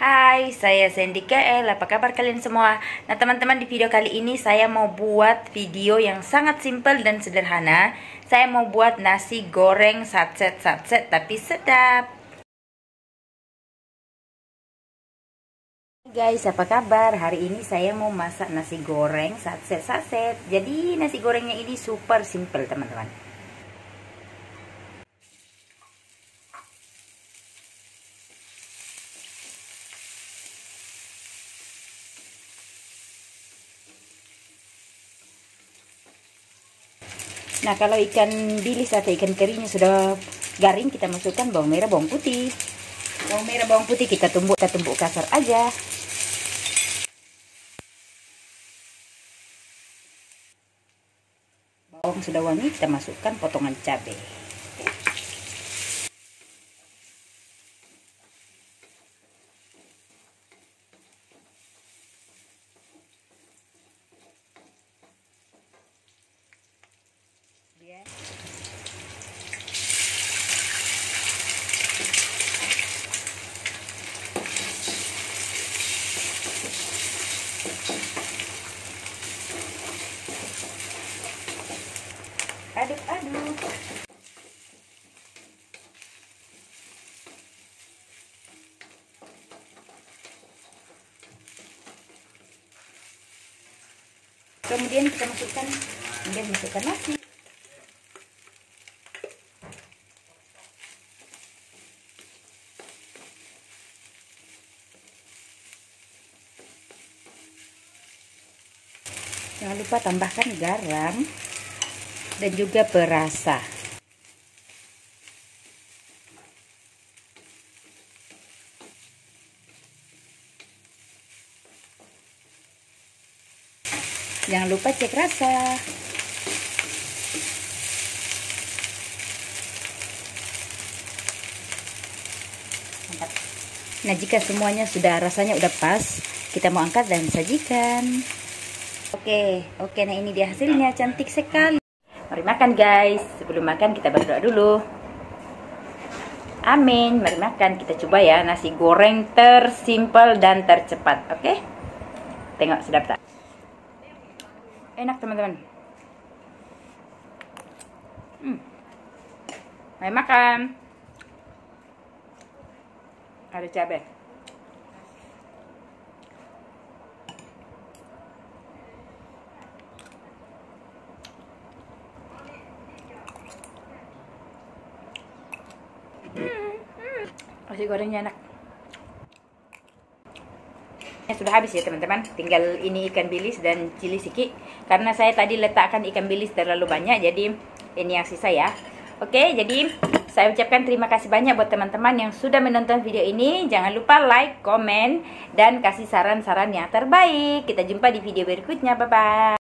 Hai, saya Sandy KL. Apa kabar kalian semua? Nah, teman-teman, di video kali ini saya mau buat video yang sangat simpel dan sederhana. Saya mau buat nasi goreng satset-satset tapi sedap. Guys, apa kabar? Hari ini saya mau masak nasi goreng satset-satset. Jadi, nasi gorengnya ini super simple, teman-teman. Nah kalau ikan bilis atau ikan kerinya sudah garing kita masukkan bawang merah bawang putih. Bawang merah bawang putih kita tumbuk kita tumbuk kasar aja. Bawang sudah wangi kita masukkan potongan cabai. Aduk-aduk kemudian kita masukkan kemudian masukkan nasi jangan lupa tambahkan garam dan juga perasa. Jangan lupa cek rasa. Nah, jika semuanya sudah rasanya udah pas, kita mau angkat dan sajikan. Oke, oke nah ini dia hasilnya cantik sekali. Mari makan guys. Sebelum makan kita berdoa dulu. Amin. Mari makan. Kita coba ya nasi goreng tersimpel dan tercepat. Oke? Okay? Tengok sedap tak? Enak teman-teman. Hmm. Mari makan. Ada cabai. Nasi gorengnya enak. Ya, sudah habis ya teman-teman. Tinggal ini ikan bilis dan cili siki. Karena saya tadi letakkan ikan bilis terlalu banyak jadi ini yang sisa ya. Oke jadi saya ucapkan terima kasih banyak buat teman-teman yang sudah menonton video ini. Jangan lupa like, komen dan kasih saran-saran yang terbaik. Kita jumpa di video berikutnya. Bye bye